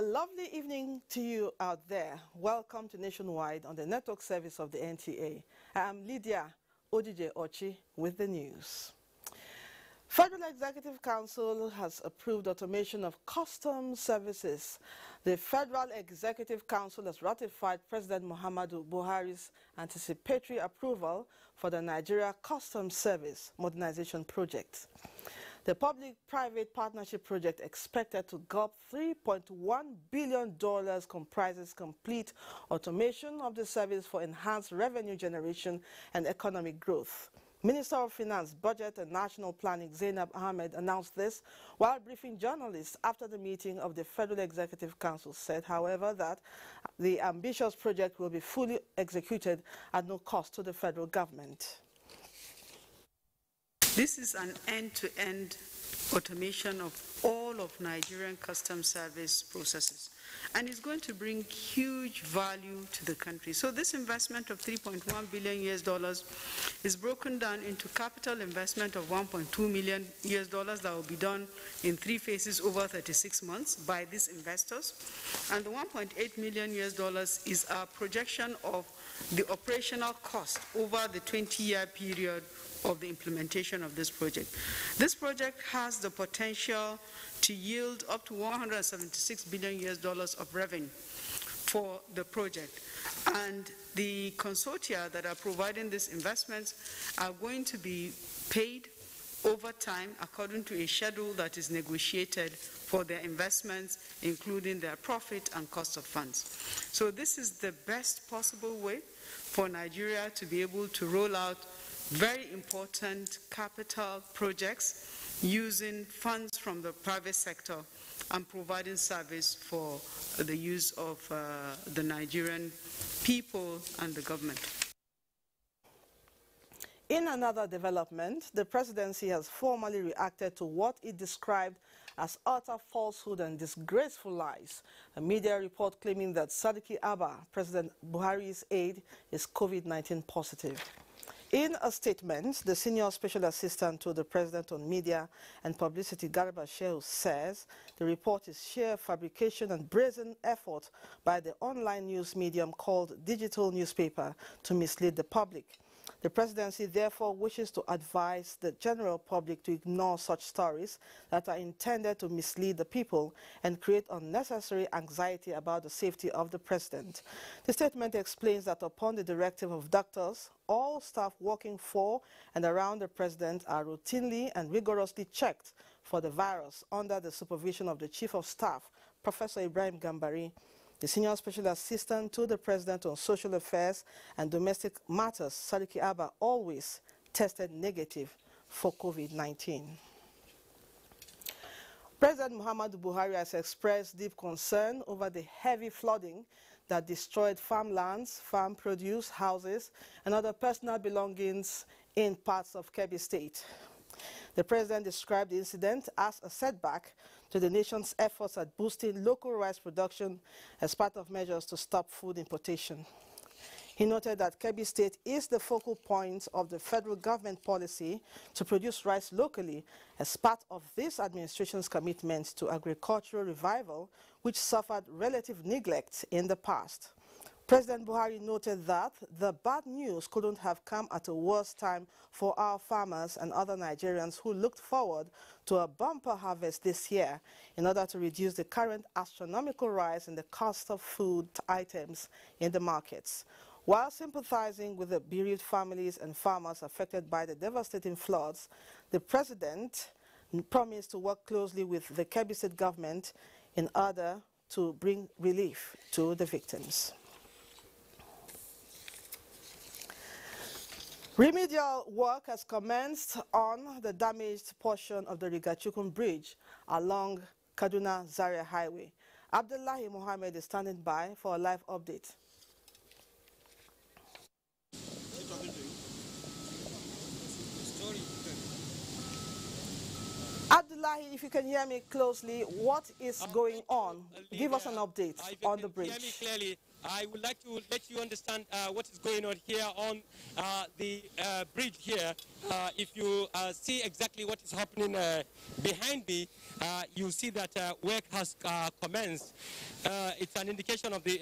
A lovely evening to you out there. Welcome to Nationwide on the network service of the NTA. I'm Lydia Odije Ochi with the news. Federal Executive Council has approved automation of customs services. The Federal Executive Council has ratified President Muhammadu Buhari's anticipatory approval for the Nigeria Customs Service Modernization Project. The public-private partnership project expected to gulp $3.1 billion comprises complete automation of the service for enhanced revenue generation and economic growth. Minister of Finance, Budget and National Planning Zainab Ahmed announced this while briefing journalists after the meeting of the Federal Executive Council said, however, that the ambitious project will be fully executed at no cost to the federal government. This is an end-to-end -end automation of all of Nigerian customs service processes and it's going to bring huge value to the country. So this investment of 3.1 billion US dollars is broken down into capital investment of 1.2 million US dollars that will be done in three phases over 36 months by these investors. And the 1.8 million US dollars is a projection of the operational cost over the 20-year period of the implementation of this project. This project has the potential to yield up to 176 billion US dollars of revenue for the project. And the consortia that are providing these investments are going to be paid over time according to a schedule that is negotiated for their investments, including their profit and cost of funds. So this is the best possible way for Nigeria to be able to roll out very important capital projects using funds from the private sector and providing service for the use of uh, the Nigerian people and the government. In another development, the presidency has formally reacted to what it described as utter falsehood and disgraceful lies. A media report claiming that Sarki Abba, President Buhari's aide, is COVID-19 positive. In a statement, the senior special assistant to the president on media and publicity, Garba Shehu, says the report is sheer fabrication and brazen effort by the online news medium called digital newspaper to mislead the public. The presidency therefore wishes to advise the general public to ignore such stories that are intended to mislead the people and create unnecessary anxiety about the safety of the president. The statement explains that upon the directive of doctors, all staff working for and around the president are routinely and rigorously checked for the virus under the supervision of the chief of staff, Professor Ibrahim Gambari, the Senior Special Assistant to the President on Social Affairs and Domestic Matters, Sarki Abba, always tested negative for COVID-19. President Muhammadu Buhari has expressed deep concern over the heavy flooding that destroyed farmlands, farm produce, houses, and other personal belongings in parts of Kebbi State. The president described the incident as a setback to the nation's efforts at boosting local rice production as part of measures to stop food importation. He noted that Kebbi State is the focal point of the federal government policy to produce rice locally as part of this administration's commitment to agricultural revival, which suffered relative neglect in the past. President Buhari noted that the bad news couldn't have come at a worse time for our farmers and other Nigerians who looked forward to a bumper harvest this year in order to reduce the current astronomical rise in the cost of food items in the markets. While sympathizing with the bereaved families and farmers affected by the devastating floods, the president promised to work closely with the Kebbi State government in order to bring relief to the victims. Remedial work has commenced on the damaged portion of the Rigachikun Bridge along Kaduna Zaria Highway. Abdullahi Mohammed is standing by for a live update. Abdullahi, if you can hear me closely, what is going on? Give us an update on the bridge. I would like to let you understand uh, what is going on here on uh, the uh, bridge here. Uh, if you uh, see exactly what is happening uh, behind me, you see that work has commenced. it's an indication of the,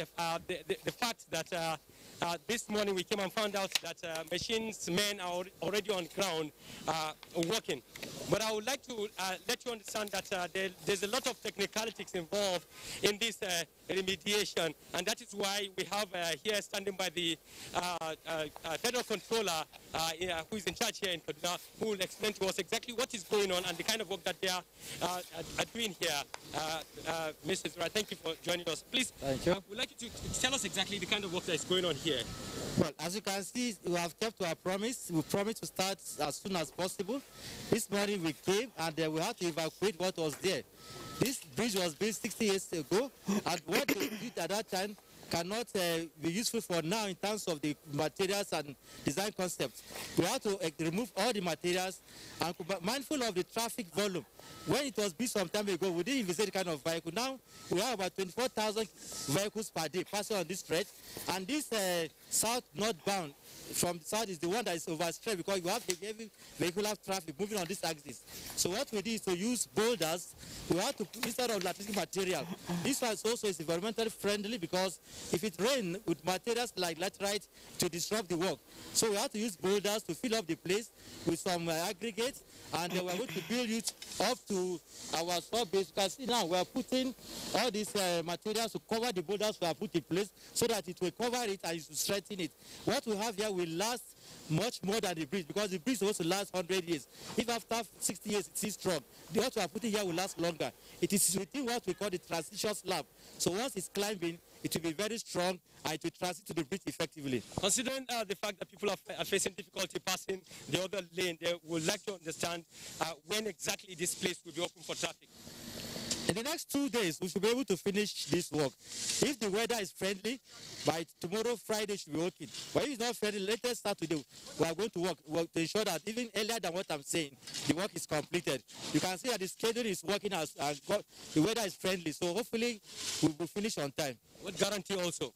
the, the, the, fact that uh, this morning we came and found out that uh, machines men are already on ground uh, working. But I would like to uh, let you understand that uh, there, there's a lot of technicalities involved in this uh, remediation, and that is why we have here standing by the federal controller who is in charge here in Kaduna, who will explain to us exactly what is going on and the kind of work that they are, are doing here. Mrs. Ra, thank you for joining us. Please, thank you. we'd like you to tell us exactly the kind of work that is going on here here? Well, as you can see, we have kept our promise. We promised to start as soon as possible. This morning we came and we had to evacuate what was there. This bridge was built 60 years ago, and what we did at that time cannot uh, be useful for now in terms of the materials and design concepts. We have to uh, remove all the materials and mindful of the traffic volume. When it was built some time ago, we didn't envisage kind of vehicle. Now we have about 24,000 vehicles per day passing on this stretch, and this uh, south northbound from south is the one that is overstretched because you have heavy vehicular traffic moving on this axis. So what we did is to use boulders. We have to, instead of lateral material, this one also is environmentally friendly because if it rains with materials like laterite to disrupt the work. So we have to use boulders to fill up the place with some uh, aggregate and uh, we're going to build it up to our sub base. See now we're putting all these uh, materials to cover the boulders we have put in place so that it will cover it and it will it. What we have here will last much more than the bridge because the bridge is supposed to last 100 years. If after 60 years it is strong, the what we are putting here will last longer. It is within what we call the transition slab. So once it's climbing, it will be very strong and it will transit to the bridge effectively. Considering uh, the fact that people are, are, facing difficulty passing the other lane, they would like to understand uh, when exactly this place will be open for traffic. In the next two days, we should be able to finish this work. If the weather is friendly, by tomorrow, Friday, should be working. But if it's not friendly, let us start today. We are going to work, work to ensure that even earlier than what I'm saying, the work is completed. You can see that the schedule is working as, as the weather is friendly. So hopefully, we will finish on time. What guarantee also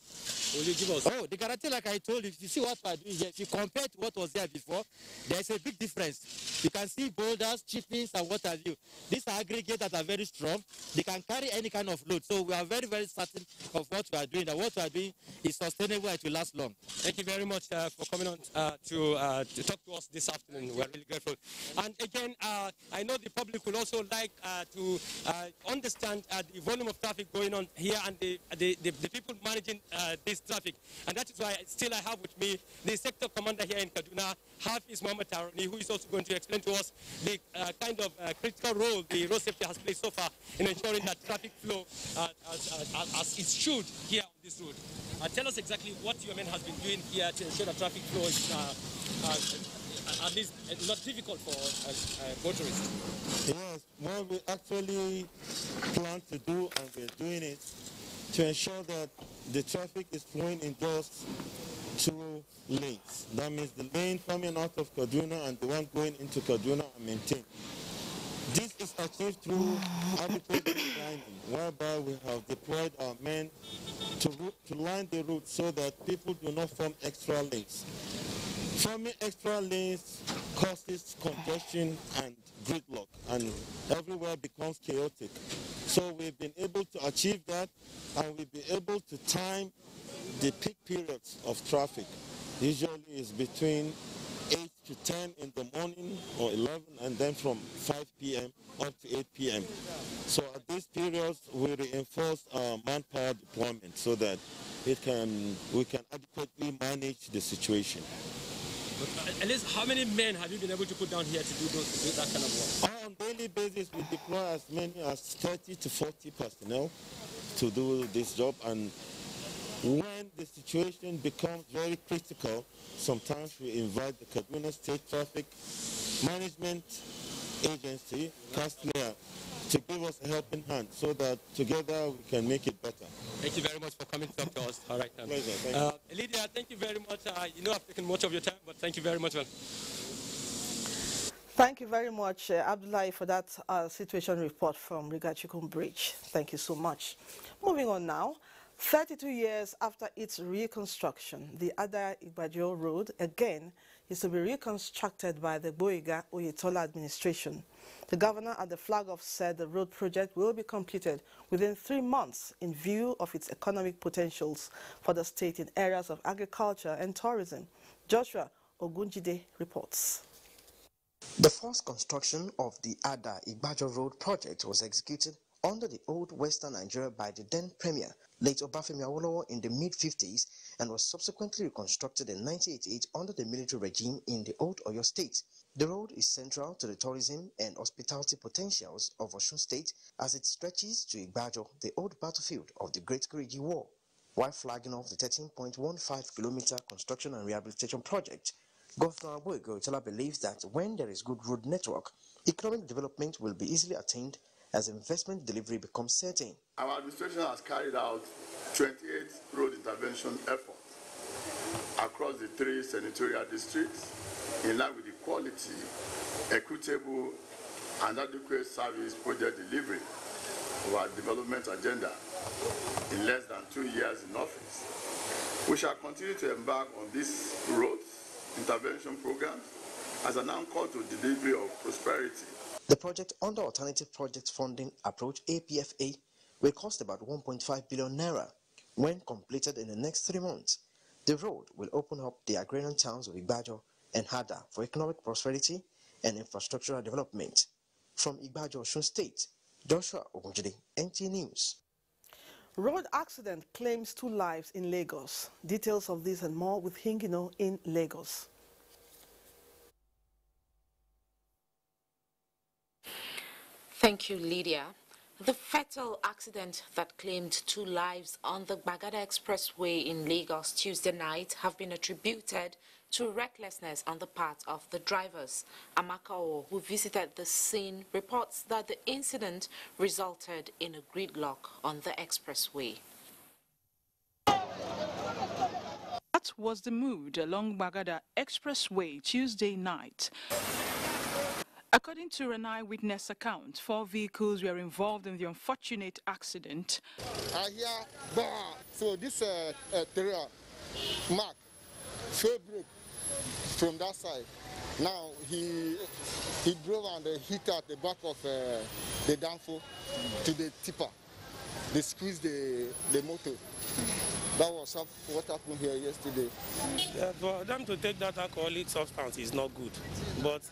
will you give us? Oh, the guarantee, like I told you, you see what we're doing here, if you compare to what was there before, there's a big difference. You can see boulders, chippings, and what have you. These are aggregates that are very strong. They can carry any kind of load. So we are very, very certain of what we are doing. That what we are doing is sustainable and it will last long. Thank you very much uh, for coming on uh, to, uh, to talk to us this afternoon. We're really grateful. And again, uh, I know the public will also like uh, to uh, understand the volume of traffic going on here and the, the, the the people managing uh, this traffic. And that is why still I have with me the sector commander here in Kaduna, Hafiz Mohammed Tarani, who is also going to explain to us the uh, kind of uh, critical role the road safety has played so far in ensuring that traffic flow uh, as, as, as, it should here on this road. Uh, tell us exactly what your men has been doing here to ensure that traffic flow is uh, at least not difficult for motorists. Yes, what we actually plan to do and we're doing it to ensure that the traffic is flowing in just two lanes. That means the lane coming out of Kaduna and the one going into Kaduna are maintained. This is achieved through adequate lining, whereby we have deployed our men to, to line the route so that people do not form extra lanes. Forming extra lanes causes congestion and gridlock, and everywhere becomes chaotic. So we've been able to achieve that and we've been able to time the peak periods of traffic. Usually it's between 8 to 10 in the morning or 11 and then from 5 p.m. up to 8 p.m. So at these periods we reinforce our manpower deployment so that it can, we can adequately manage the situation. At least how many men have you been able to put down here to do, those, to do that kind of work? On daily basis, we deploy as many as 30 to 40 personnel to do this job and when the situation becomes very critical, sometimes we invite the Kaduna State Traffic Management Agency, KASTLEA, to give us a helping hand so that together we can make it better. Thank you very much for coming to talk to us. All right. Um, Pleasure. Thank uh, Lydia, thank you very much. Uh, you know I've taken much of your time, but thank you very much. Man. Thank you very much, uh, Abdullahi, for that uh, situation report from Rigachikun Bridge. Thank you so much. Moving on now. 32 years after its reconstruction, the Ada Igbajo Road again is to be reconstructed by the Gboyega Oyetola administration. The governor at the flag off said the road project will be completed within three months in view of its economic potentials for the state in areas of agriculture and tourism. Joshua Ogunjide reports. The first construction of the Ada Igbajo Road project was executed under the old Western Nigeria by the then Premier, late Obafemi Awolowo in the mid-50s and was subsequently reconstructed in 1988 under the military regime in the old Oyo state. The road is central to the tourism and hospitality potentials of Osun state as it stretches to Igbajo, the old battlefield of the Great Kiriji War. While flagging off the 13.15 kilometer construction and rehabilitation project, Governor Gboyega Oyetola believes that when there is good road network, economic development will be easily attained as investment delivery becomes certain. Our administration has carried out 28 road intervention efforts across the three senatorial districts in line with the quality, equitable, and adequate service project delivery of our development agenda in less than two years in office. We shall continue to embark on these road intervention programs as an anchor to delivery of prosperity the project under Alternative Project Funding Approach APFA will cost about 1.5 billion naira. When completed in the next three months, the road will open up the agrarian towns of Igbajo and Hada for economic prosperity and infrastructural development. From Igbajo, Osun State, Joshua Ogunjide, NT News. Road accident claims two lives in Lagos. Details of this and more with Hingino in Lagos. Thank you, Lydia. The fatal accident that claimed two lives on the Badagry Expressway in Lagos Tuesday night have been attributed to recklessness on the part of the drivers. Amakao, who visited the scene, reports that the incident resulted in a gridlock on the expressway. That was the mood along Badagry Expressway Tuesday night. According to an eyewitness account, four vehicles were involved in the unfortunate accident. I hear bah! So this uh, uh, terror, Mark, fabric from that side. Now he he drove and uh, hit at the back of uh, the downfall to the tipper. They squeezed the, the motor. That was what happened here yesterday. Yeah, for them to take that alcoholic substance is not good. But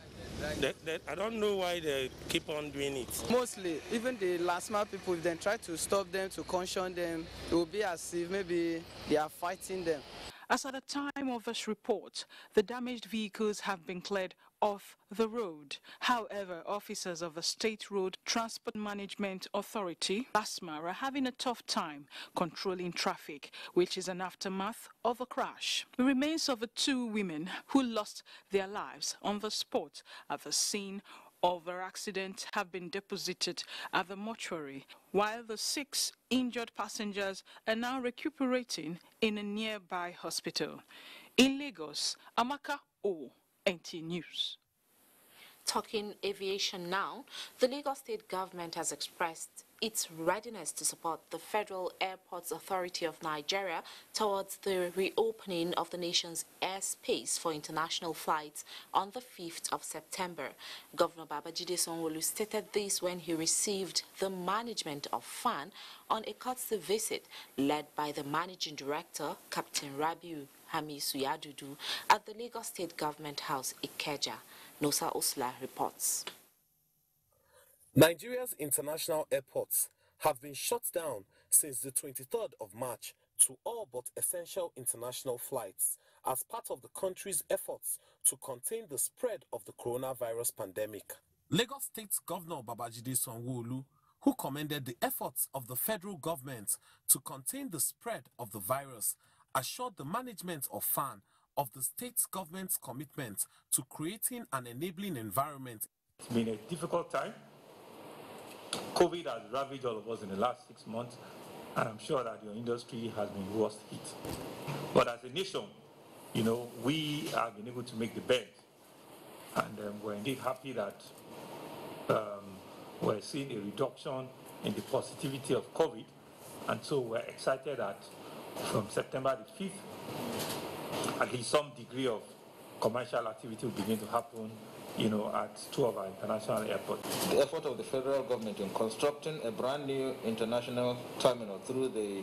they, they, I don't know why they keep on doing it. Mostly, even the last mile people, if they try to stop them, to caution them, it will be as if maybe they are fighting them. As at the time of this report, the damaged vehicles have been cleared off the road. However, officers of the State Road Transport Management Authority, LASTMA, are having a tough time controlling traffic, which is an aftermath of a crash. The remains of the two women who lost their lives on the spot at the scene of their accident have been deposited at the mortuary, while the six injured passengers are now recuperating in a nearby hospital. In Lagos, Amaka O. NT News. Talking aviation now, the Lagos state government has expressed its readiness to support the Federal Airports Authority of Nigeria towards the reopening of the nation's airspace for international flights on the 5th of September. Governor Babajide Sanwo-Olu stated this when he received the management of FAN on a courtesy visit led by the managing director, Captain Rabiu Hamisu Yadudu, at the Lagos State Government House, Ikeja. Nosa Osla reports. Nigeria's international airports have been shut down since the 23rd of March to all but essential international flights as part of the country's efforts to contain the spread of the coronavirus pandemic. Lagos State Governor Babajide Sanwo-Olu who commended the efforts of the federal government to contain the spread of the virus, assured the management of FAN of the state government's commitment to creating an enabling environment. It's been a difficult time. COVID has ravaged all of us in the last six months, and I'm sure that your industry has been worst hit. But as a nation, you know, we have been able to make the bed, and um, we're indeed happy that um, we're seeing a reduction in the positivity of COVID, and so we're excited that from September the 5th, at least some degree of commercial activity will begin to happen you know, at two of our international airports. The effort of the federal government in constructing a brand new international terminal through the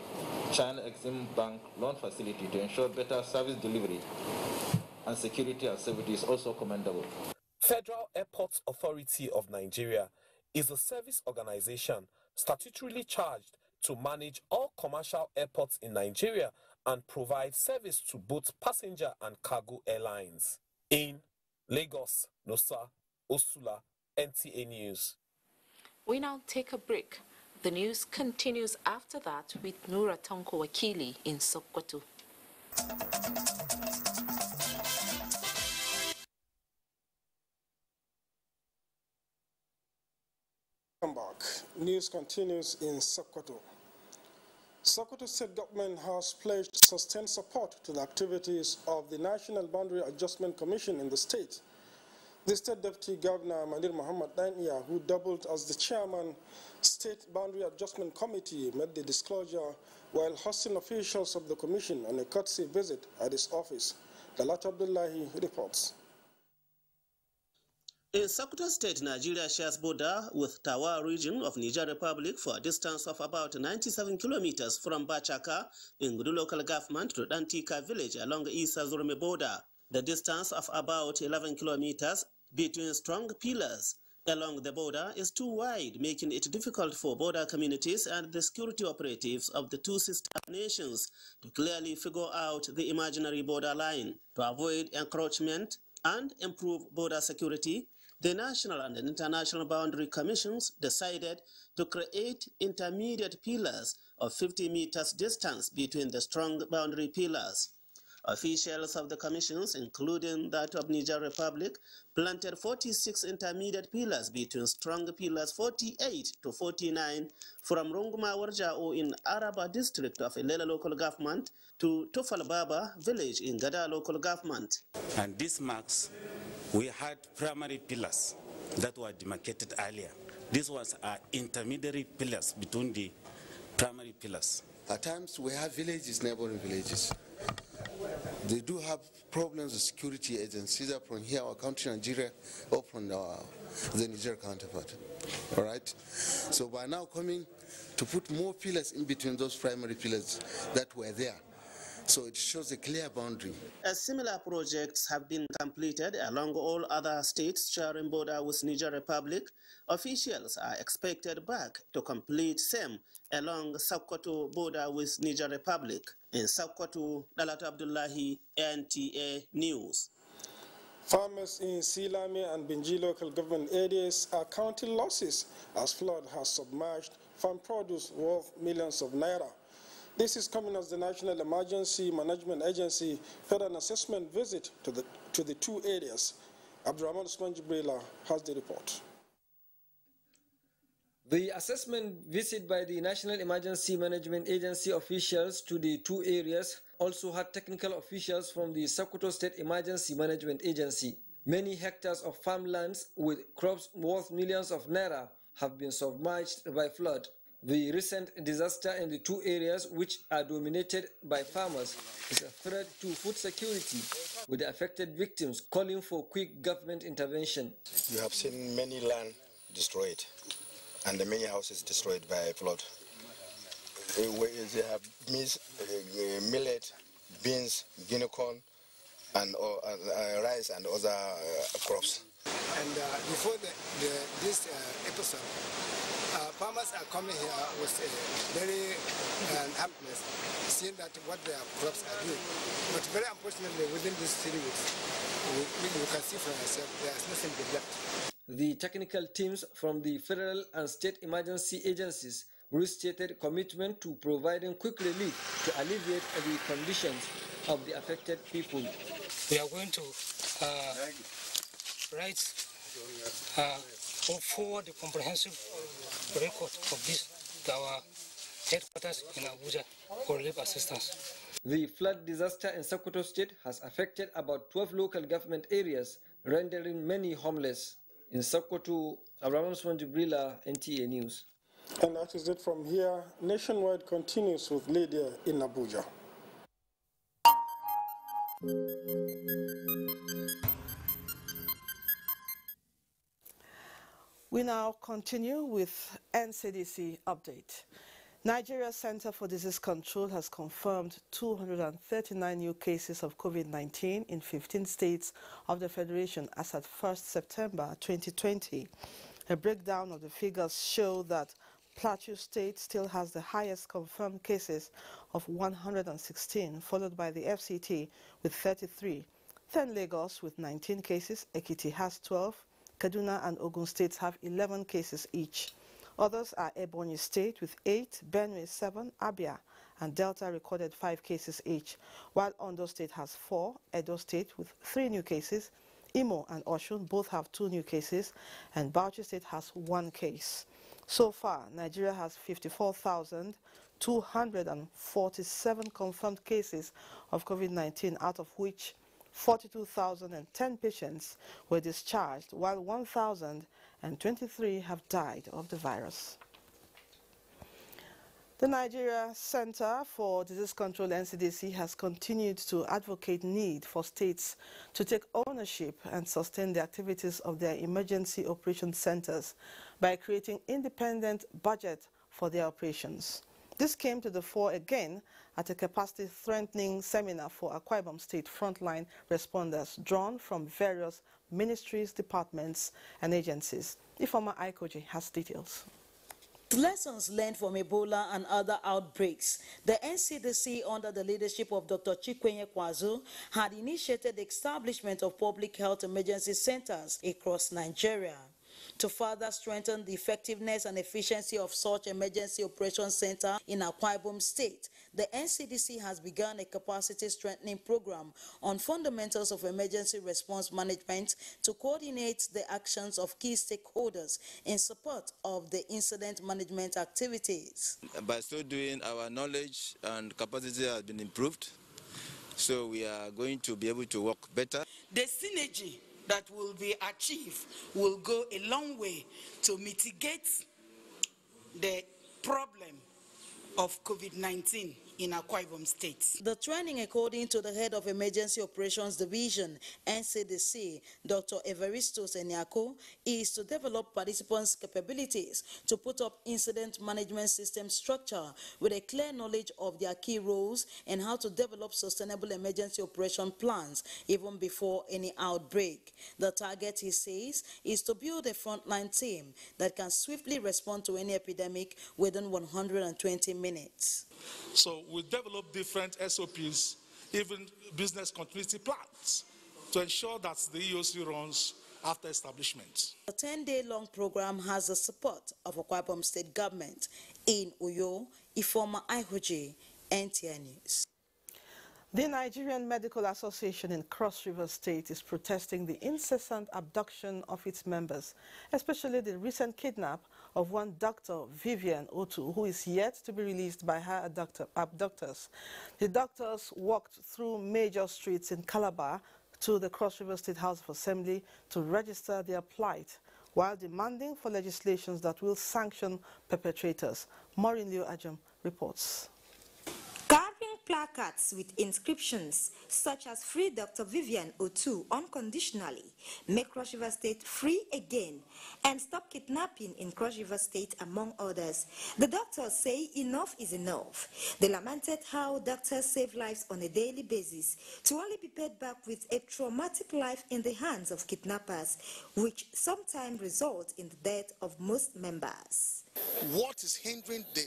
China Exim Bank loan facility to ensure better service delivery and security and safety is also commendable. Federal Airports Authority of Nigeria is a service organization statutorily charged to manage all commercial airports in Nigeria and provide service to both passenger and cargo airlines. In Lagos, Nosa, Osula, NTA News. We now take a break. The news continues after that with Nura Tonko Wakili in Sokoto. Welcome back. News continues in Sokoto. Sokoto State Government has pledged sustained support to the activities of the National Boundary Adjustment Commission in the state. The State Deputy Governor Manir Muhammad Dania, who doubled as the chairman, State Boundary Adjustment Committee, made the disclosure while hosting officials of the commission on a courtesy visit at his office. Dalat Abdullahi reports. In Sokoto State, Nigeria shares border with Tahoua region of Niger Republic for a distance of about 97 kilometers from Bachaka in Gudu local government to Dantika village along the Isa Zurmi border. The distance of about 11 kilometers between strong pillars along the border is too wide, making it difficult for border communities and the security operatives of the two sister nations to clearly figure out the imaginary border line. To avoid encroachment and improve border security, the national and international boundary commissions decided to create intermediate pillars of 50 meters distance between the strong boundary pillars. Officials of the commissions, including that of Niger Republic, planted 46 intermediate pillars between strong pillars 48 to 49 from Runguma Warjao in Araba district of Ilela local government to Tufalbaba village in Gada local government. And this marks we had primary pillars that were demarcated earlier. These ones are intermediary pillars between the primary pillars. At times we have villages, neighboring villages. They do have problems with security agencies, either from here, our country, Nigeria, or from our, the Niger counterpart. All right? So by now coming to put more pillars in between those primary pillars that were there, so it shows a clear boundary. As similar projects have been completed along all other states sharing border with Niger Republic, officials are expected back to complete same along Sokoto border with Niger Republic. In Sokoto, Dalat Abdullahi, NTA News. Farmers in Silame and Binji local government areas are counting losses as flood has submerged farm produce worth millions of naira. This is coming as the National Emergency Management Agency had an assessment visit to the, to the two areas. Abdurrahman Usman Jibrila has the report. The assessment visit by the National Emergency Management Agency officials to the two areas also had technical officials from the Sokoto State Emergency Management Agency. Many hectares of farmlands with crops worth millions of naira have been submerged by flood. The recent disaster in the two areas, which are dominated by farmers, is a threat to food security, with the affected victims calling for quick government intervention. You have seen many land destroyed and many houses destroyed by flood. They have maize, uh, millet, beans, guinea corn, and uh, uh, rice and other crops. And before the, the, this episode, farmers are coming here with a very uh, happiness, seeing that what their crops are doing. But very unfortunately, within these three weeks, we, we, can see for ourselves there is nothing been left. The technical teams from the federal and state emergency agencies restated commitment to providing quick relief to alleviate the conditions of the affected people. We are going to uh, write uh, forward the comprehensive record of this to our headquarters in Abuja for relief assistance. The flood disaster in Sokoto State has affected about 12 local government areas, rendering many homeless. In Sokoto, Abraham Swanjibrila, NTA News. And that is it from here. Nationwide continues with Lydia in Abuja. We now continue with NCDC update. Nigeria Center for Disease Control has confirmed 239 new cases of COVID-19 in 15 states of the Federation as at 1st September 2020. A breakdown of the figures show that Plateau State still has the highest confirmed cases of 116, followed by the FCT with 33. Then Lagos with 19 cases, Ekiti has 12, Kaduna and Ogun states have 11 cases each. Others are Ebonyi State with 8, Benue 7, Abia and Delta recorded 5 cases each, while Ondo State has 4, Edo State with 3 new cases, Imo and Osun both have 2 new cases, and Bauchi State has 1 case. So far, Nigeria has 54,247 confirmed cases of COVID-19, out of which 42,010 patients were discharged, while 1,023 have died of the virus. The Nigeria Center for Disease Control NCDC has continued to advocate need for states to take ownership and sustain the activities of their emergency operations centers by creating independent budget for their operations. This came to the fore again at a capacity strengthening seminar for Akwa Ibom State frontline responders drawn from various ministries, departments, and agencies. Ifoma Aikoji has details. Lessons learned from Ebola and other outbreaks. The NCDC, under the leadership of Dr. Chikwe Ihekweazu, had initiated the establishment of public health emergency centers across Nigeria to further strengthen the effectiveness and efficiency of such emergency operations center in Akwa Ibom State. The NCDC has begun a capacity strengthening program on fundamentals of emergency response management to coordinate the actions of key stakeholders in support of the incident management activities. By so doing, our knowledge and capacity has been improved. So we are going to be able to work better. The synergy that will be achieved will go a long way to mitigate the problem of COVID-19 in Akwa Ibom State. The training, according to the head of Emergency Operations Division, NCDC, Dr. Evaristo Senyako, is to develop participants' capabilities to put up incident management system structure with a clear knowledge of their key roles and how to develop sustainable emergency operation plans even before any outbreak. The target, he says, is to build a frontline team that can swiftly respond to any epidemic within 120 minutes. So we develop different SOPs, even business continuity plans, to ensure that the EOC runs after establishment. The 10-day-long program has the support of Akwa Ibom State Government in Uyo, Ifoma Aihoji, NTN News. The Nigerian Medical Association in Cross River State is protesting the incessant abduction of its members, especially the recent kidnap of one Dr. Vivian Otu, who is yet to be released by her abductors. Uh, the doctors walked through major streets in Calabar to the Cross River State House of Assembly to register their plight while demanding for legislations that will sanction perpetrators. Maureen Leo Ajam reports placards with inscriptions such as Free Dr. Vivian Otu unconditionally, Make Cross River State free again, and Stop Kidnapping in Cross River State, among others. The doctors say enough is enough. They lamented how doctors save lives on a daily basis to only be paid back with a traumatic life in the hands of kidnappers, which sometimes result in the death of most members. What is hindering the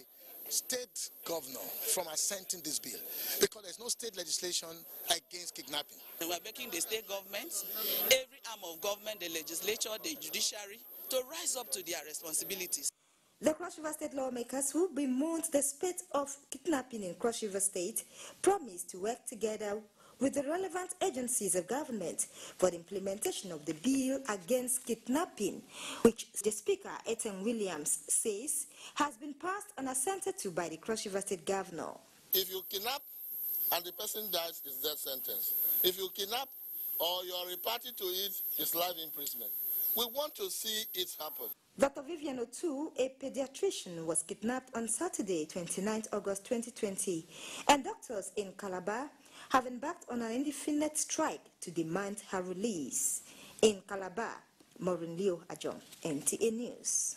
state governor from assenting this bill because there's no state legislation against kidnapping. We're making the state governments, every arm of government, the legislature, the judiciary, to rise up to their responsibilities. The Cross River State lawmakers who bemoaned the spate of kidnapping in Cross River State promised to work together with the relevant agencies of government for the implementation of the bill against kidnapping, which the Speaker, Eteng Williams, says has been passed and assented to by the Cross River State Governor. If you kidnap and the person dies, it's death sentence. If you kidnap or you are a party to it, it's life imprisonment. We want to see it happen. Dr. Vivian Otu, a pediatrician, was kidnapped on Saturday, 29 August 2020, and doctors in Calabar have embarked on an indefinite strike to demand her release. In Calabar, Maureen Leo Ajong, NTA News.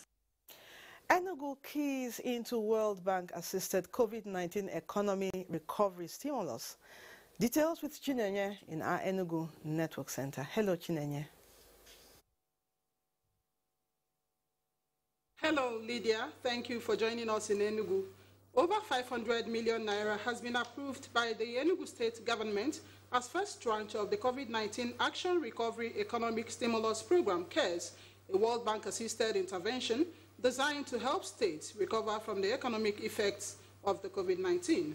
Enugu keys into World Bank assisted COVID-19 economy recovery stimulus. Details with Chinenye in our Enugu Network Center. Hello, Chinenye. Hello, Lydia. Thank you for joining us in Enugu. Over 500 million naira has been approved by the Enugu state government as first tranche of the COVID-19 Action Recovery Economic Stimulus Program, CARES, a World Bank-assisted intervention designed to help states recover from the economic effects of the COVID-19.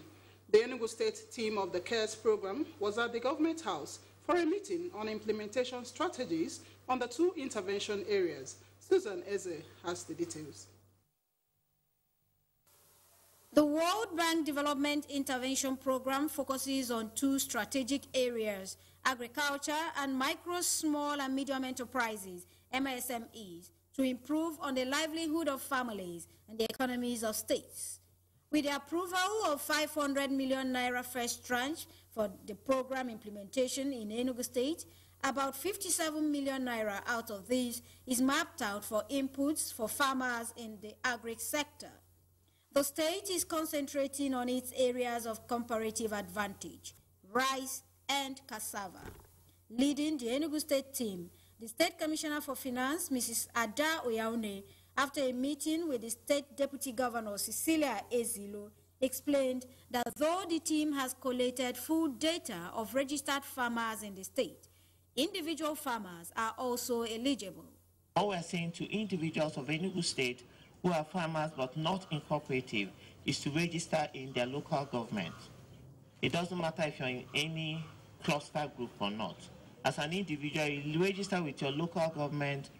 The Enugu state team of the CARES program was at the government house for a meeting on implementation strategies on the two intervention areas, Susan Eze has the details. The World Bank Development Intervention Program focuses on two strategic areas, agriculture and micro, small and medium enterprises, MSMEs, to improve on the livelihood of families and the economies of states. With the approval of 500 million naira first tranche for the program implementation in Enugu State, about 57 million naira out of these is mapped out for inputs for farmers in the agri sector. The state is concentrating on its areas of comparative advantage, rice and cassava. Leading the Enugu State team, the State Commissioner for Finance, Mrs. Ada Oyaune, after a meeting with the State Deputy Governor, Cecilia Ezeilo, explained that though the team has collated full data of registered farmers in the state, individual farmers are also eligible. All we're saying to individuals of Enugu State who are farmers but not in cooperative is to register in their local government. It doesn't matter if you're in any cluster group or not. As an individual, you register with your local government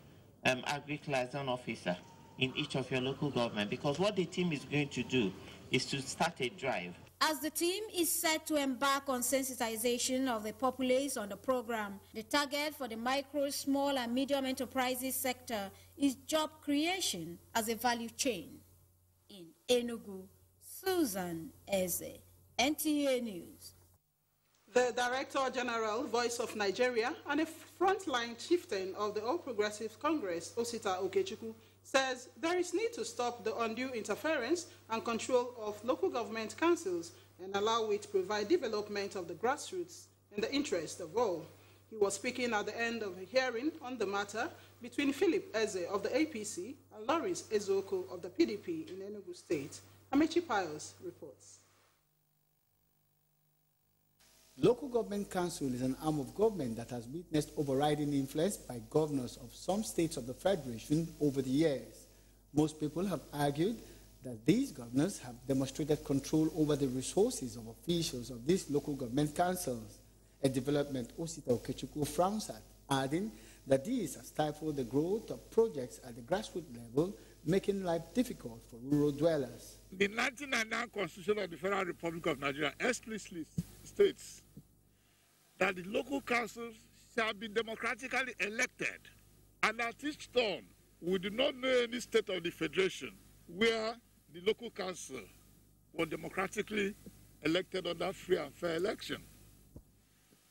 um, agri liaison officer in each of your local government because what the team is going to do is to start a drive as the team is set to embark on sensitization of the populace on the program, the target for the micro, small, and medium enterprises sector is job creation as a value chain. In Enugu, Susan Eze, NTA News. The Director General, Voice of Nigeria, and a frontline chieftain of the All Progressive Congress, Osita Okechukwu, says there is need to stop the undue interference and control of local government councils and allow it to provide development of the grassroots in the interest of all. He was speaking at the end of a hearing on the matter between Philip Eze of the APC and Lawrence Ezoko of the PDP in Enugu State. Amechi Pius reports. Local Government Council is an arm of government that has witnessed overriding influence by governors of some states of the Federation over the years. Most people have argued that these governors have demonstrated control over the resources of officials of these local government councils, a development Osita Okechukwu frowns at, adding that these have stifled the growth of projects at the grassroots level, making life difficult for rural dwellers. The 1999 Constitution of the Federal Republic of Nigeria explicitly states that the local councils shall be democratically elected, and at each turn, we do not know any state of the federation where the local council was democratically elected under free and fair election.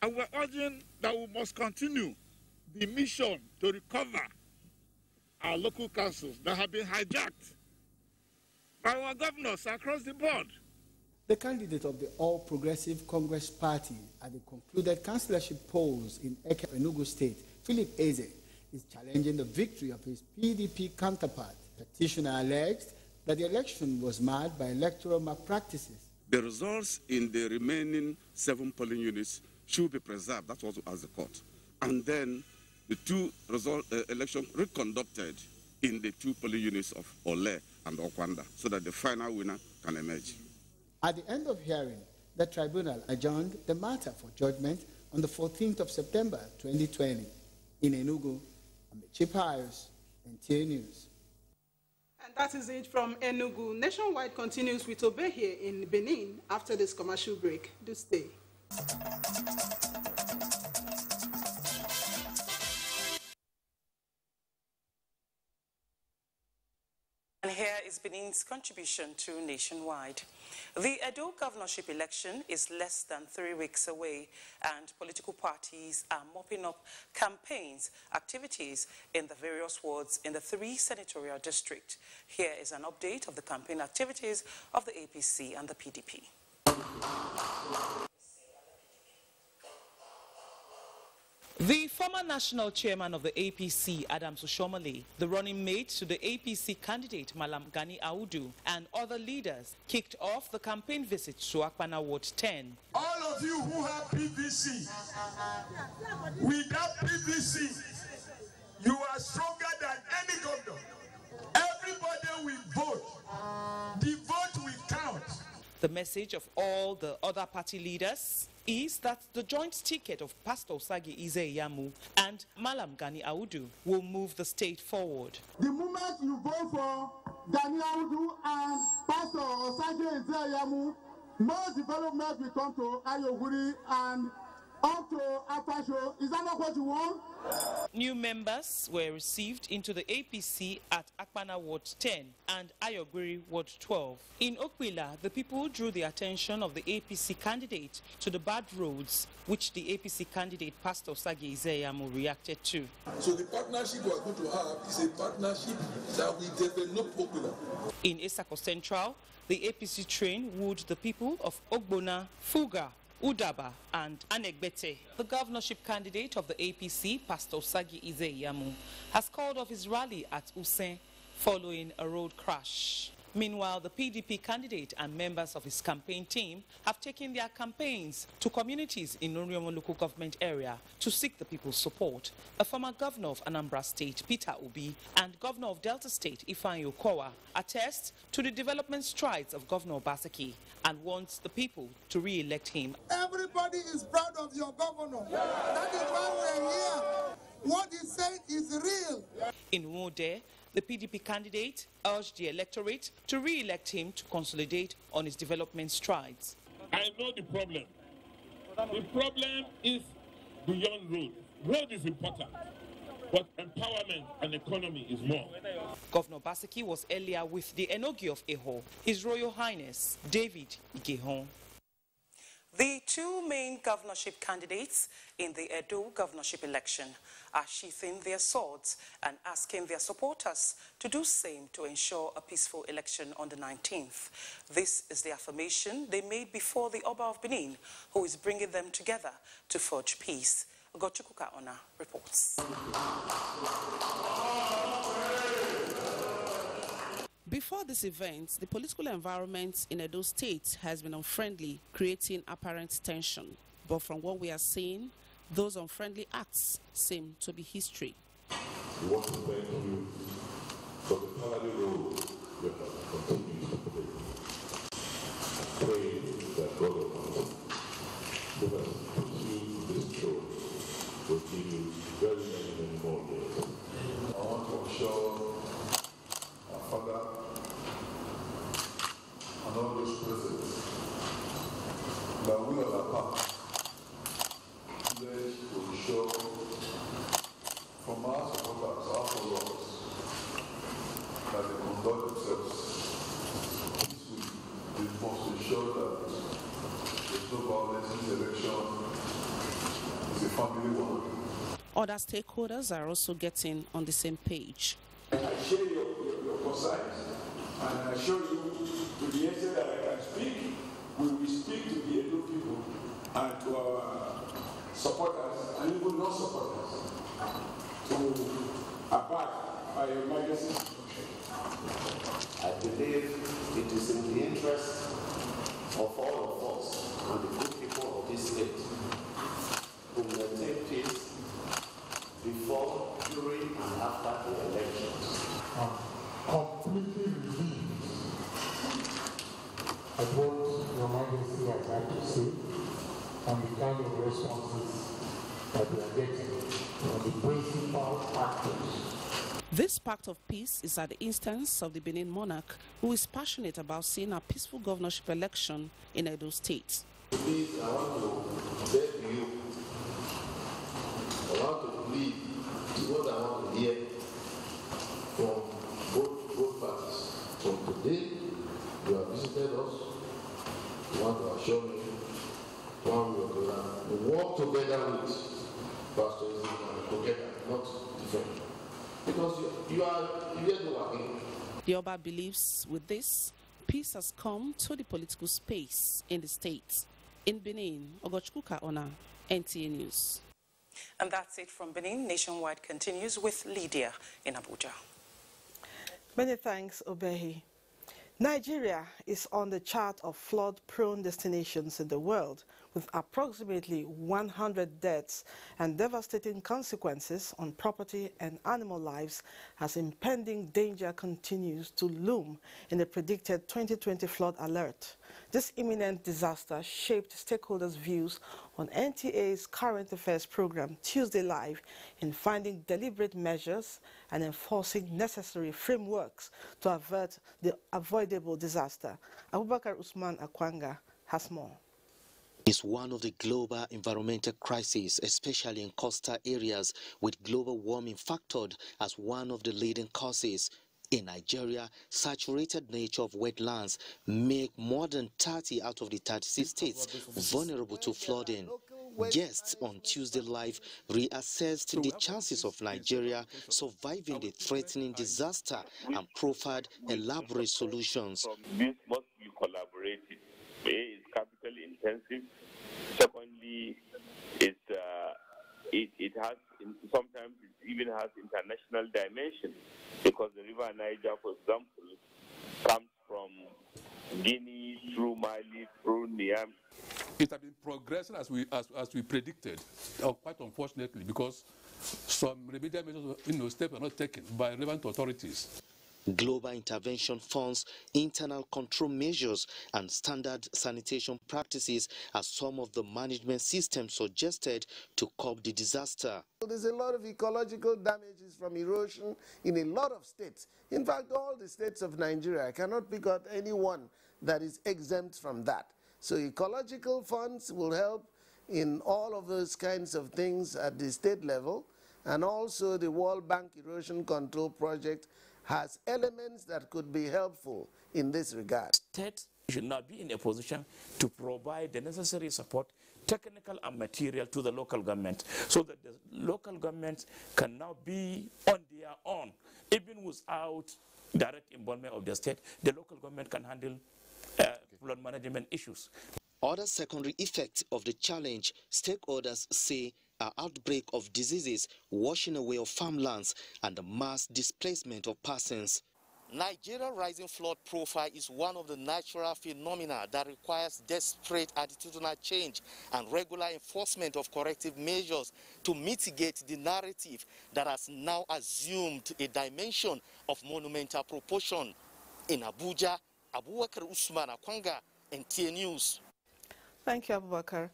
And we're urging that we must continue the mission to recover our local councils that have been hijacked by our governors across the board. The candidate of the All Progressive Congress Party at the concluded councillorship polls in Eke, Enugu State, Philip Eze, is challenging the victory of his PDP counterpart. Petitioner alleged that the election was marred by electoral malpractices. The results in the remaining seven polling units should be preserved. That's what as the court. And then the two result, uh, election reconducted in the two polling units of Ole and Okwanda so that the final winner can emerge. At the end of hearing, the tribunal adjourned the matter for judgment on the 14th of September 2020 in Enugu. Chip Harris, NTA News. And that is it from Enugu. Nationwide continues with Obey here in Benin after this commercial break. Do stay. And here is Benin's contribution to Nationwide. The Edo governorship election is less than three weeks away, and political parties are mopping up campaigns activities in the various wards in the three senatorial districts. Here is an update of the campaign activities of the APC and the PDP. The former national chairman of the APC, Adams Oshiomhole, the running mate to the APC candidate, Malam Gani Audu, and other leaders kicked off the campaign visit to Akpana Ward 10. All of you who have PVC, without PVC, you are stronger than any governor. Everybody will vote. The vote will count. The message of all the other party leaders is that the joint ticket of Pastor Osagie Ize-Iyamu and Malam Gani Audu will move the state forward. The moment you vote for Gani Audu and Pastor Osagie Ize-Iyamu, more development will come to Ayoguri and up to Is that not what you want? New members were received into the APC at Akpana Ward 10 and Ayoguri Ward 12. In Okwila, the people drew the attention of the APC candidate to the bad roads, which the APC candidate Pastor Sagi Ize-Iyamu reacted to. So the partnership we are going to have is a partnership that will develop Okwila. In Etsako Central, the APC train wooed the people of Ogbona, Fuga, Udaba and Anegbete. The governorship candidate of the APC, Pastor Sagi Ize-Iyamu, has called off his rally at Usain following a road crash. Meanwhile, the PDP candidate and members of his campaign team have taken their campaigns to communities in Nuriomo local government area to seek the people's support. A former governor of Anambra State, Peter Obi, and governor of Delta State, Ifeanyi Okowa, attest to the development strides of Governor Obaseki and wants the people to re-elect him. Everybody is proud of your governor. That is why we're here. What he said is real. In Wode, the PDP candidate urged the electorate to re-elect him to consolidate on his development strides. I know the problem. The problem is beyond road. Road is important, but empowerment and economy is more. Governor Baseki was earlier with the Enogie of Eho, His Royal Highness David Igehon. The two main governorship candidates in the Edo governorship election are sheathing their swords and asking their supporters to do same to ensure a peaceful election on the 19th. This is the affirmation they made before the Oba of Benin, who is bringing them together to forge peace. Gochukuka Ona reports. Before this event, the political environment in Edo State has been unfriendly, creating apparent tension. But from what we are seeing, those unfriendly acts seem to be history. We want to thank you for the role you have continued to play. Pray that God Almighty, who has put you to this throne, will give you very many, many more years. I want to assure our Father and all those present that we are apart pledge to ensure from our supporters, our followers, that they conduct themselves peacefully. We must ensure that there's no violence in the election. It's a family one. Other stakeholders are also getting on the same page. I share your, your, your concerns, and I assure you, to the extent that I can speak, we will speak to the Edo people and to our supporters and even non-supporters to abide by your majesty's. I believe it is in the interest of all of us and the good people of this state to maintain peace before, during, and after the elections. I'm completely relieved at what Your Majesty has had to say on the kind of responses that we are getting from the principal actors this pact of peace is at the instance of the Benin monarch, who is passionate about seeing a peaceful governorship election in Edo State. Please, I want to beg you, I want to plead to what I want to hear from both, both parties. From today, you have visited us, you want to assure me, one way or another, we work together with Pastor Ezekiel, together, not different because you, you are you are working. The Oba believes with this, peace has come to the political space in the state. In Benin, Ogochkuka Ona, NTA News. And that's it from Benin. Nationwide continues with Lydia in Abuja. Many thanks, Obehi. Nigeria is on the chart of flood-prone destinations in the world with approximately 100 deaths and devastating consequences on property and animal lives as impending danger continues to loom in the predicted 2020 flood alert. This imminent disaster shaped stakeholders' views on NTA's current affairs program Tuesday Live in finding deliberate measures and enforcing necessary frameworks to avert the avoidable disaster. Abubakar Usman Akwanga has more is one of the global environmental crises, especially in coastal areas, with global warming factored as one of the leading causes. In Nigeria, saturated nature of wetlands make more than 30 out of the 36 states vulnerable to flooding. Guests on Tuesday Live reassessed the chances of Nigeria surviving the threatening disaster and proffered elaborate solutions. This must be collaborated. A is capital intensive. Secondly, it, uh, it, it has sometimes it even has international dimension because the River Niger, for example, comes from Guinea through Mali through Niamey. It has been progressing as we as, as we predicted, uh, quite unfortunately, because some remedial measures, you know, steps are not taken by relevant authorities global intervention funds, internal control measures, and standard sanitation practices are some of the management systems suggested to curb the disaster. There's a lot of ecological damages from erosion in a lot of states. In fact, all the states of Nigeria, I cannot pick out any one that is exempt from that. So ecological funds will help in all of those kinds of things at the state level, and also the World Bank Erosion Control Project has elements that could be helpful in this regard. State should not be in a position to provide the necessary support technical and material to the local government. So that the local government can now be on their own. Even without direct involvement of the state the local government can handle uh, flood management issues. Other secondary effects of the challenge stakeholders say an outbreak of diseases washing away of farmlands and the mass displacement of persons. Nigeria's rising flood profile is one of the natural phenomena that requires desperate attitudinal change and regular enforcement of corrective measures to mitigate the narrative that has now assumed a dimension of monumental proportion. In Abuja, Abubakar Usman Akwanga, NTA News. Thank you, Abubakar.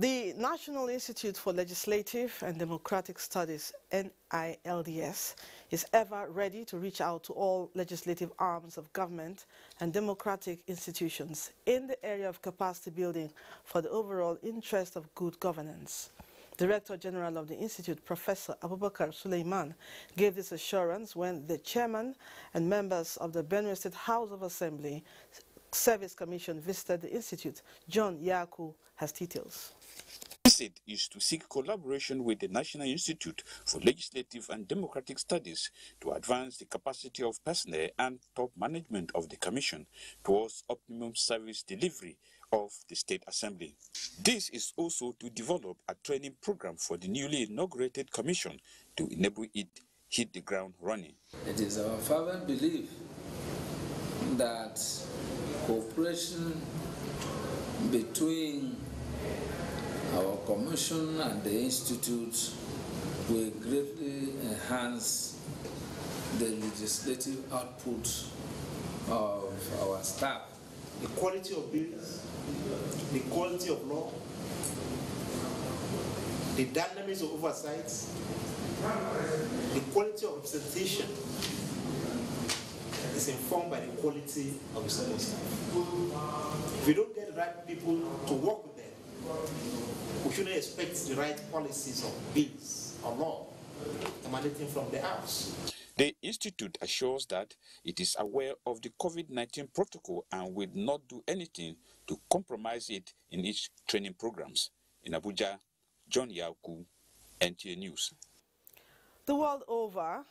The National Institute for Legislative and Democratic Studies, NILDS, is ever ready to reach out to all legislative arms of government and democratic institutions in the area of capacity building for the overall interest of good governance. Director General of the Institute, Professor Abubakar Suleiman, gave this assurance when the chairman and members of the Benue State House of Assembly Service Commission visited the Institute. John Yaku has details visit is to seek collaboration with the National Institute for Legislative and Democratic Studies to advance the capacity of personnel and top management of the Commission towards optimum service delivery of the State Assembly. This is also to develop a training program for the newly inaugurated Commission to enable it hit the ground running. It is our fervent belief that cooperation between our commission and the institute will greatly enhance the legislative output of our staff. The quality of bills, the quality of law, the dynamics of oversight, the quality of representation is informed by the quality of the service staff. If we don't get the right people to work with we shouldn't expect the right policies of bills or law emanating from the House. The Institute assures that it is aware of the COVID-19 protocol and will not do anything to compromise it in its training programs. In Abuja, John Yauku, NTA News. The world over,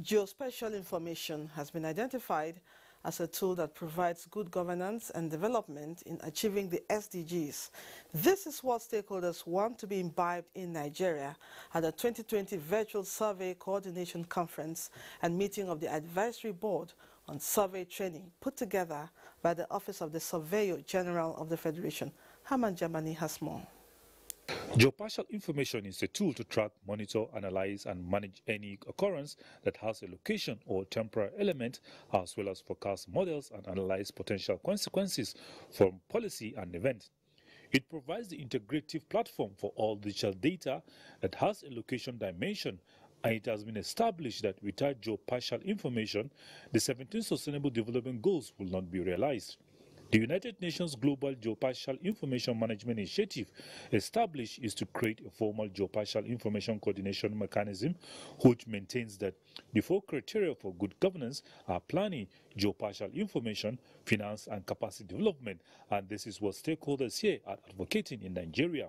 geospatial information has been identified as a tool that provides good governance and development in achieving the SDGs. This is what stakeholders want to be imbibed in Nigeria at the 2020 Virtual Survey Coordination Conference and meeting of the Advisory Board on Survey Training put together by the Office of the Surveyor General of the Federation. Haman Germany has more. Geospatial information is a tool to track, monitor, analyze, and manage any occurrence that has a location or temporal element, as well as forecast models and analyze potential consequences from policy and event. It provides the integrative platform for all digital data that has a location dimension and it has been established that without geospatial information, the 17 Sustainable Development Goals will not be realized. The United Nations Global Geospatial Information Management Initiative established is to create a formal geospatial information coordination mechanism which maintains that the four criteria for good governance are planning, geospatial information, finance and capacity development and this is what stakeholders here are advocating in Nigeria.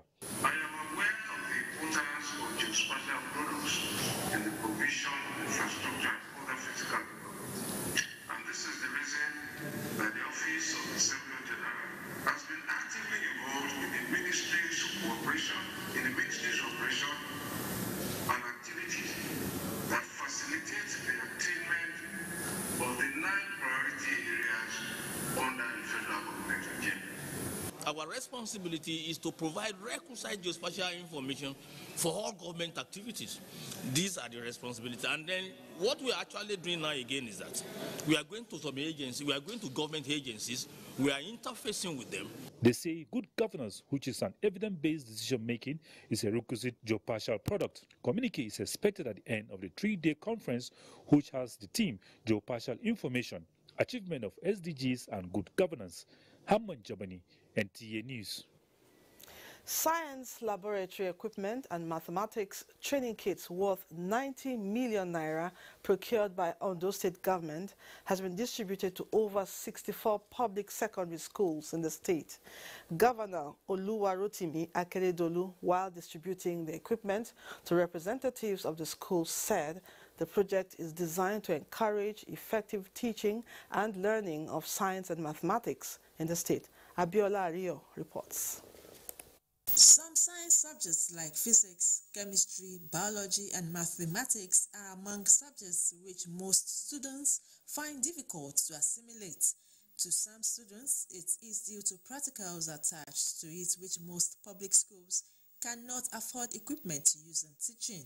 Responsibility is to provide requisite geospatial information for all government activities. These are the responsibilities. And then what we are actually doing now again is that we are going to some agencies, we are going to government agencies, we are interfacing with them. They say good governance, which is an evidence-based decision-making, is a requisite geospatial product. Communique is expected at the end of the three-day conference, which has the theme Geospatial Information, Achievement of SDGs and Good Governance. Hammond Germany, NTA News. Science laboratory equipment and mathematics training kits worth 90 million naira procured by Ondo State government has been distributed to over 64 public secondary schools in the state. Governor Oluwarotimi Akeredolu, while distributing the equipment to representatives of the schools, said the project is designed to encourage effective teaching and learning of science and mathematics in the state. Abiola Rio reports. Some science subjects like physics, chemistry, biology, and mathematics are among subjects which most students find difficult to assimilate. To some students, it is due to practicals attached to it which most public schools cannot afford equipment to use in teaching.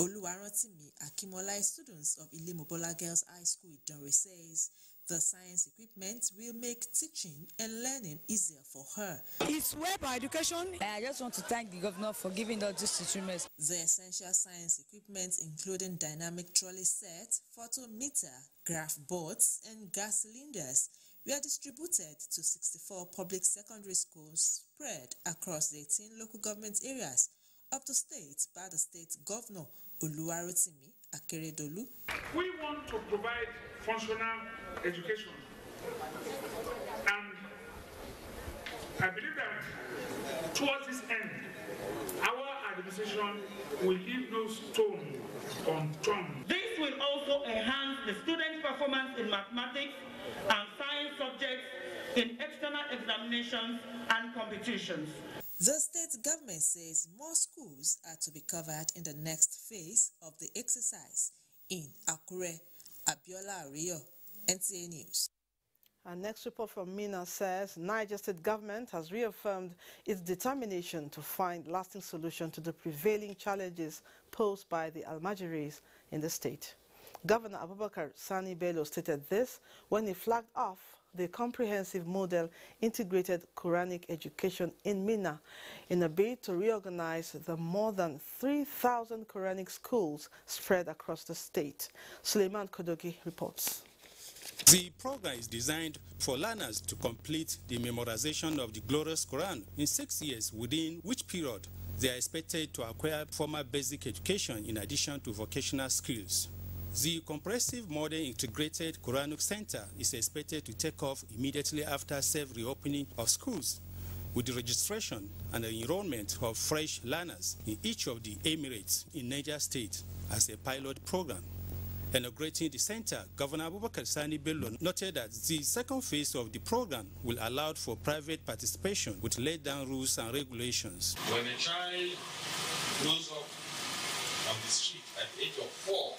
Oluwarantimi Akimola, students of Ilemobola Girls High School Idore says the science equipment will make teaching and learning easier for her. It's web education. I just want to thank the governor for giving us this instruments. The essential science equipment, including dynamic trolley set, photometer, graph boards, and gas cylinders, were distributed to 64 public secondary schools spread across the 18 local government areas of the state by the state governor Oluwarotimi Akeredolu. We want to provide functional education. And I believe that towards this end, our administration will leave no stone unturned. This will also enhance the students' performance in mathematics and science subjects in external examinations and competitions. The state government says more schools are to be covered in the next phase of the exercise in Akure, Abiola Rio, NTA News. Our next report from Minna says Niger State government has reaffirmed its determination to find lasting solution to the prevailing challenges posed by the Almajiris in the state. Governor Abubakar Sani Bello stated this when he flagged off the comprehensive model integrated Quranic education in Minna in a bid to reorganize the more than 3,000 Quranic schools spread across the state. Suleiman Kodogi reports. The program is designed for learners to complete the memorization of the glorious Quran in six years, within which period they are expected to acquire formal basic education in addition to vocational skills. The comprehensive modern integrated Quranic Center is expected to take off immediately after safe reopening of schools with the registration and the enrollment of fresh learners in each of the emirates in Niger State as a pilot program. Inaugurating the center, Governor Abubakar Sani Bello noted that the second phase of the program will allow for private participation with laid down rules and regulations. When a child grows up on the street at the age of four,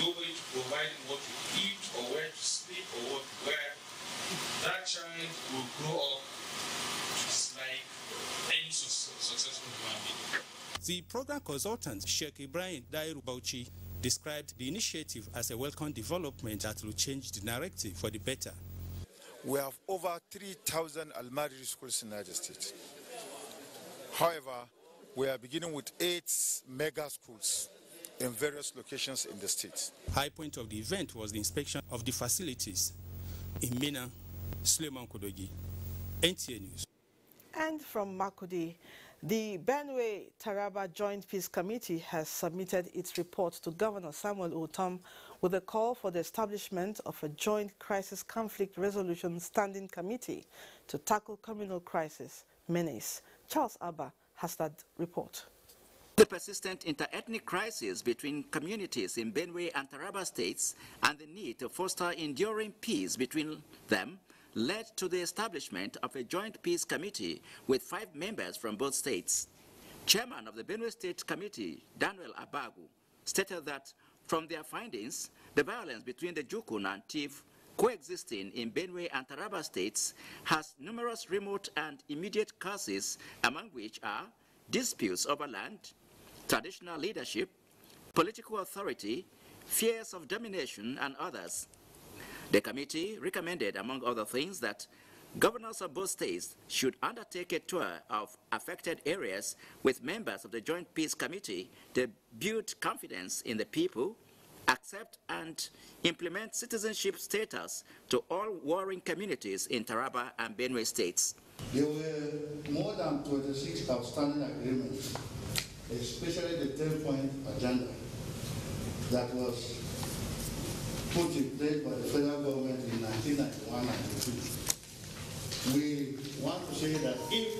nobody to provide what to eat or where to sleep or what to wear, that child will grow up just like any successful human being. The program consultant, Sheikh Ibrahim Dahiru Bauchi, described the initiative as a welcome development that will change the narrative for the better. We have over 3,000 Almari schools in Niger State. However, we are beginning with eight mega schools in various locations in the state. High point of the event was the inspection of the facilities in Minna, Suleiman Kodogi, NTA News. And from Makurdi, the Benue Taraba Joint Peace Committee has submitted its report to Governor Samuel Ortom with a call for the establishment of a joint crisis conflict resolution standing committee to tackle communal crisis menace. Charles Abba has that report. The persistent interethnic crisis between communities in Benue and Taraba states and the need to foster enduring peace between them led to the establishment of a joint peace committee with five members from both states. Chairman of the Benue State Committee, Daniel Abagu, stated that from their findings, the violence between the Jukun and Tiv coexisting in Benue and Taraba states has numerous remote and immediate causes, among which are disputes over land, traditional leadership, political authority, fears of domination, and others. The committee recommended, among other things, that governors of both states should undertake a tour of affected areas with members of the Joint Peace Committee to build confidence in the people, accept and implement citizenship status to all warring communities in Taraba and Benue states. There were more than 26 outstanding agreements, especially the 10-point agenda that was put in place by the federal government in 1991-92. We want to say that if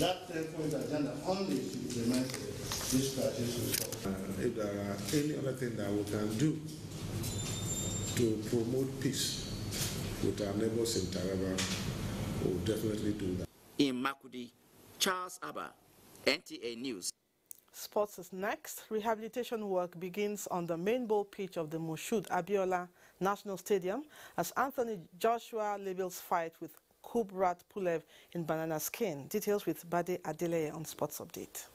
that 10-point agenda only is implemented, this crisis will stop. Uh, if there are any other thing that we can do to promote peace with our neighbors in Taraba, we'll definitely do that. In Makurdi, Charles Abba, NTA News. Sports is next. Rehabilitation work begins on the main ball pitch of the Moshood Abiola National Stadium as Anthony Joshua labels fight with Kubrat Pulev in Banana Skin. Details with Bade Adele on Sports Update.